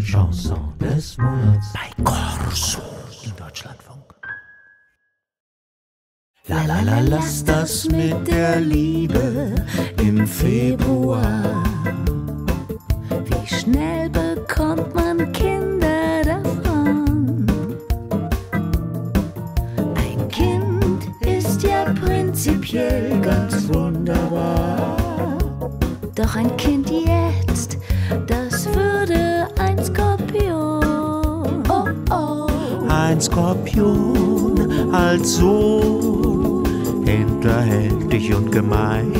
Chanson des Monats bei Corso im Deutschlandfunk. La la la, lass das mit der Liebe im Februar. Wie schnell bekommt man Kinder davon? Ein Kind ist ja prinzipiell ganz wunderbar. Doch ein Kind jetzt, das Ein Skorpion als Sohn, hinterhältig und gemein.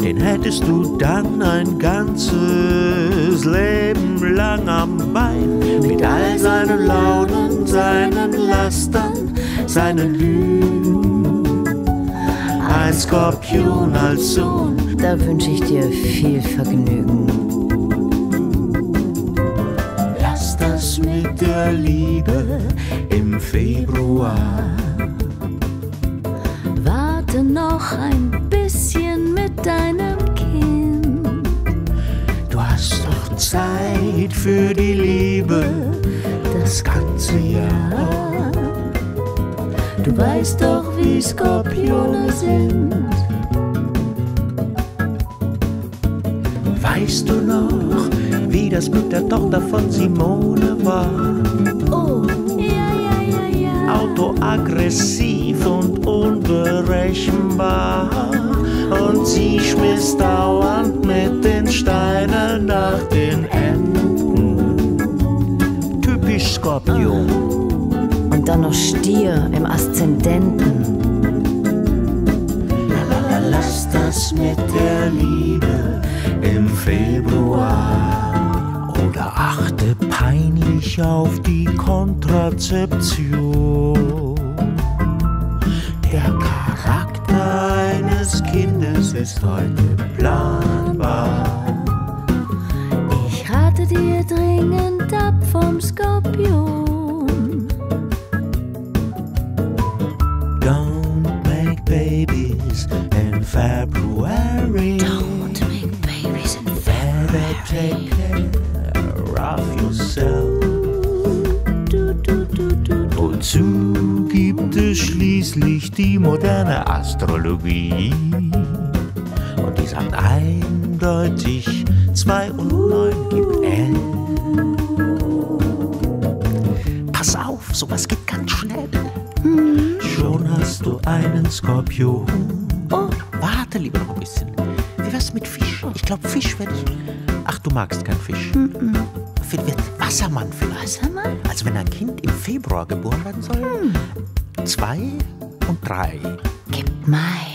Den hättest du dann ein ganzes Leben lang am Bein. Mit all seinen Launen, seinen Lastern, seinen Lügen. Ein Skorpion als Sohn. Da wünsche ich dir viel Vergnügen. Liebe im Februar. Warte noch ein bisschen mit deinem Kind. Du hast doch Zeit für die Liebe das ganze Jahr. Du weißt doch, wie Skorpione sind. Weißt du noch, wie das mit der Tochter von Simone war? Oh, ja, ja, ja, ja. Autoaggressiv und unberechenbar. Und sie schmiss dauernd mit den Steinen nach den Enden. Typisch Skorpion. Und dann noch Stier im Aszendenten. Lass das mit der Liebe peinlich auf die Kontrazeption. Der Charakter eines Kindes ist heute planbar. Ich rate dir dringend ab vom Skorpion. Don't make babies in February. Don't make babies in Better take schließlich die moderne Astrologie? Und die sagt eindeutig, 2 und 9 gibt 11. Pass auf, sowas geht ganz schnell. Schon hast du einen Skorpion. Oh, Warte lieber noch ein bisschen. Wie wär's mit Fisch? Ich glaube, Fisch werde ich. Ach, du magst keinen Fisch. Wird wird Wassermann vielleicht. Wassermann? Also wenn ein Kind im Februar geboren werden soll, zwei und drei. gib mal.